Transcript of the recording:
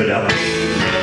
spit out.